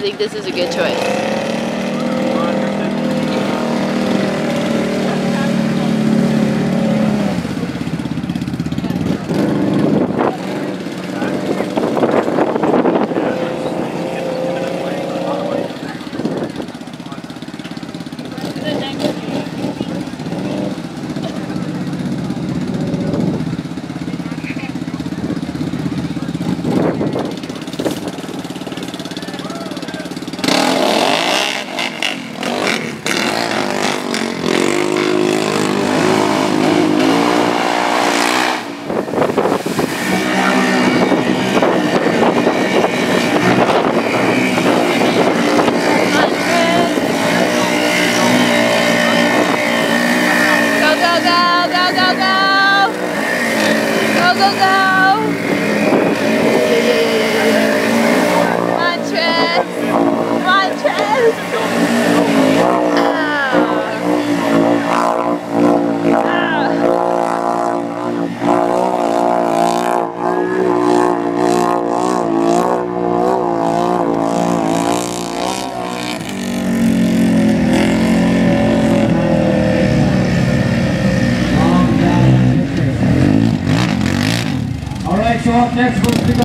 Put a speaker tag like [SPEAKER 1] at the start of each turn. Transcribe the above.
[SPEAKER 1] I think this is a good choice. Go, go!
[SPEAKER 2] সহ tax বঞ্চিত